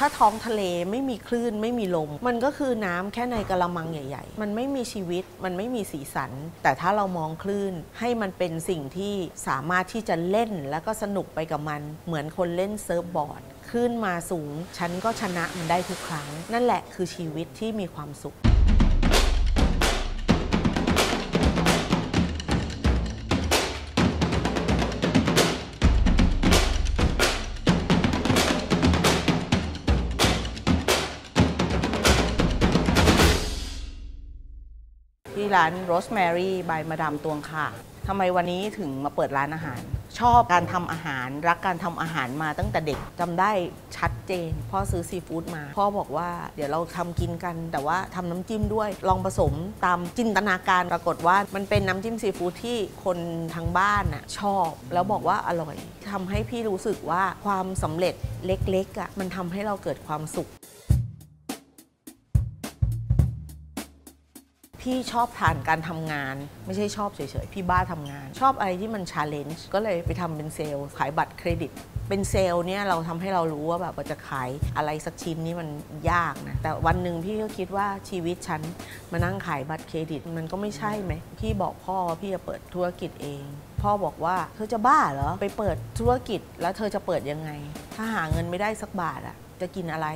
ถ้าท้องทะเลไม่มีคลื่นไม่มีลม มันก็คือน้ำแค่ในกระมังใหญ่ ๆ มันไม่มีชีวิตมันไม่มีสีสัน แต่ถ้าเรามองคลื่นให้มันเป็นสิ่งที่สามารถที่จะเล่นแล้วก็สนุกไปกับมัน เหมือนคนเล่นเซิร์ฟบอร์ดขึ้นมาสูง ฉันก็ชนะมันได้ทุกครั้ง นั่นแหละคือชีวิตที่มีความสุข ที่ร้าน Rosemary by มาดามตวงค่ะทำไมวันนี้ถึงมาเปิดร้านอาหาร ชอบการทำอาหาร รักการทำอาหารมาตั้งแต่เด็กจำได้ชัดเจน พ่อซื้อซีฟู้ดมา พ่อบอกว่าเดี๋ยวเราทำกินกัน แต่ว่าทำน้ำจิ้มด้วย ลองผสมตามจินตนาการปรากฏว่ามันเป็นน้ำจิ้มซีฟู้ดที่คนทางบ้านน่ะชอบ แล้วบอกว่าอร่อยทำให้พี่รู้สึกว่าความสำเร็จเล็กๆอะมันทำให้เราเกิดความสุข พี่ชอบทานการทำงาน ไม่ใช่ชอบเฉยๆ พี่บ้าทำงาน ชอบอะไรที่มัน challenge ก็เลยไปทำเป็นเซลล์ขายบัตรเครดิต เป็นเซลล์เนี่ยเราทำให้เรารู้ว่าแบบว่าจะขายอะไรสักชิ้นนี่มันยากนะ แต่วันหนึ่งพี่ก็คิดว่าชีวิตฉันมานั่งขายบัตรเครดิต มันก็ไม่ใช่ไหม พี่บอกพ่อว่าพี่จะเปิดธุรกิจเอง พ่อบอกว่าเธอจะบ้าเหรอไปเปิดธุรกิจแล้วเธอจะเปิดยังไง ถ้าหาเงินไม่ได้สักบาทอะจะกินอะไร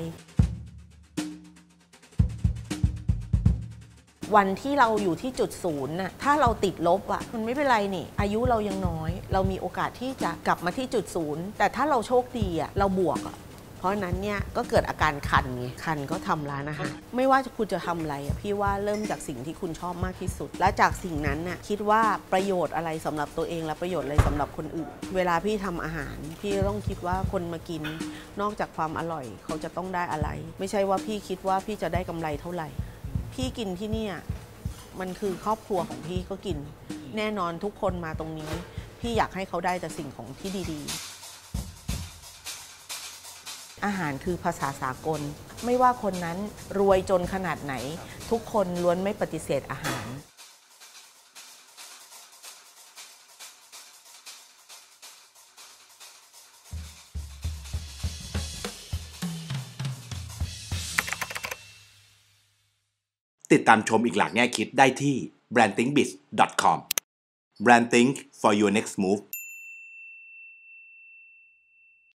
วันที่เราอยู่ที่จุดศูนย์น่ะถ้าเราติดลบอะ่ะมันไม่เป็นไรนี่ อายุเรายังน้อย เรามีโอกาสที่จะกลับมาที่จุดศูนย์แต่ถ้าเราโชคดีอะ่ะเราบวกอะ่ะเพราะฉะนั้นเนี่ยก็เกิดอาการคันไงคันก็ทำร้านอาหารไม่ว่าคุณจะทำอะไรอะพี่ว่าเริ่มจากสิ่งที่คุณชอบมากที่สุด และจากสิ่งนั้นน่ะคิดว่าประโยชน์อะไรสำหรับตัวเองและประโยชน์อะไรสำหรับคนอื่น เวลาพี่ทำอาหาร พี่ต้องคิดว่าคนมากิน นอกจากความอร่อย เขาจะต้องได้อะไร ไม่ใช่ว่าพี่คิดว่าพี่จะได้กำไรเท่าไหร่ พี่กินที่เนี่ยมันคือครอบครัวของพี่ก็กิน แน่นอนทุกคนมาตรงนี้ พี่อยากให้เขาได้แต่สิ่งของที่ดีๆ อาหารคือภาษาสากล ไม่ว่าคนนั้นรวยจนขนาดไหน ทุกคนล้วนไม่ปฏิเสธอาหาร ติดตามชมอีกหลากแง่คิดได้ที่ brandingbiz.com branding for your next move